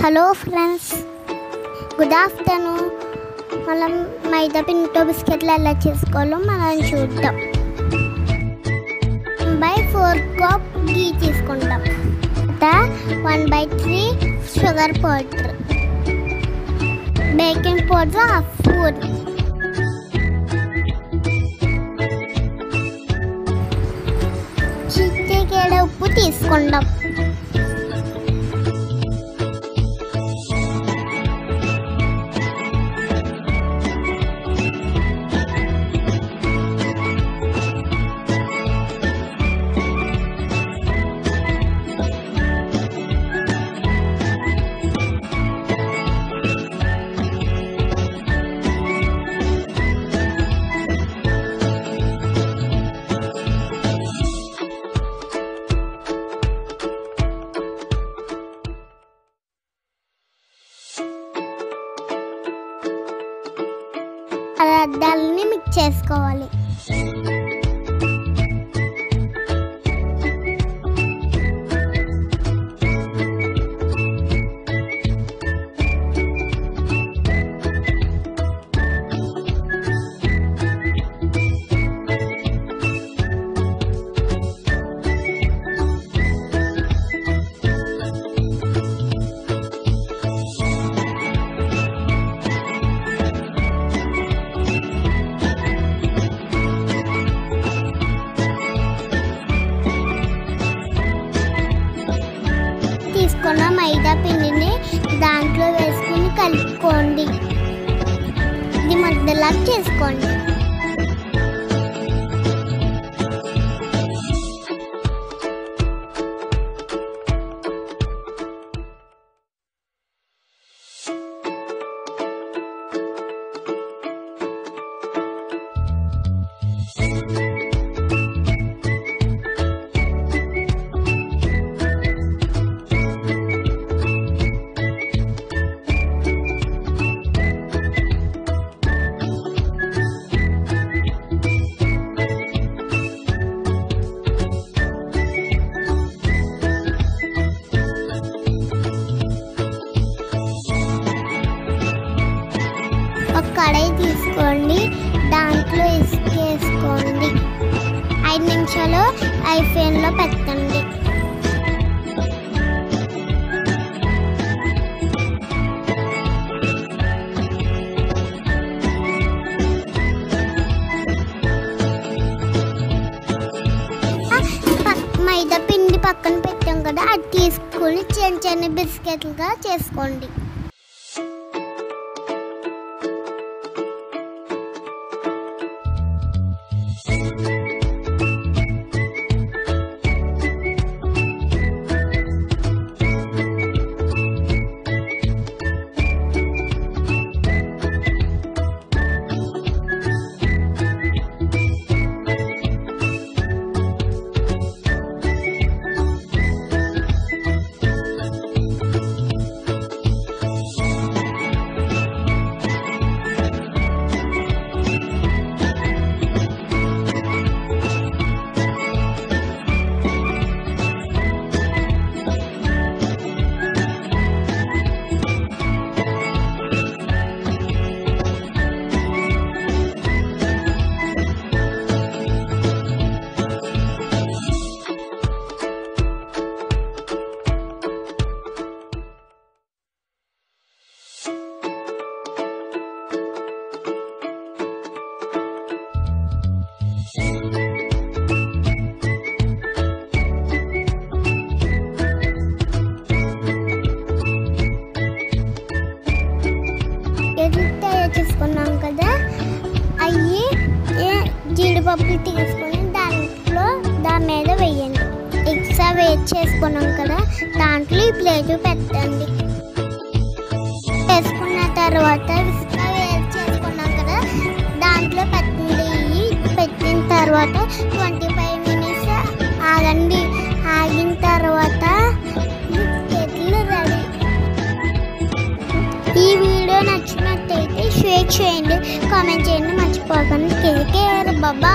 Hello friends good afternoon మనం మైదా పిండితో బిస్కెట్లు ఎలా చేసుకోవాలో మనం చూద్దాం. బై ఫోర్ కప్ గీ తీసుకుంటాం. One by three sugar powder. Baking powder half spoon చిటికెడ ఉప్పు తీసుకుంటాం. పదార్థాలని మిక్స్ చేసుకోవాలి. ఇది చేసుకోండి. కడాయి తీసుకోండి. దాంట్లో ఇసుక వేసుకోండి. ఐదు నిమిషాలు ఐ ఫ్లేమ్లో పెట్టండి మైదా పిండి పక్కన పెట్టాం కదా అది తీసుకుని చిన్న చిన్న బిస్కెట్లుగా చేసుకోండి. తీసుకొని దాంట్లో దాని మీద వేయండి. ఎక్స్ట్రా వేస్ట్ చేసుకున్నాం కదా దాంట్లో ఈ ప్లేట్ పెట్టండి. వేసుకున్న తర్వాత ఎక్స్ట్రా వేస్ట్ చేసుకున్నాం కదా దాంట్లో పెట్టండి. పెట్టిన తర్వాత ట్వంటీ ఫైవ్ మినిట్స్ ఆగండి. ఆగిన తర్వాత బిస్కెట్లు రెడీ. ఈ వీడియో నచ్చినట్టయితే షేర్ చేయండి కామెంట్ చేయండి. మర్చిపోకండి. కేర్ బాబా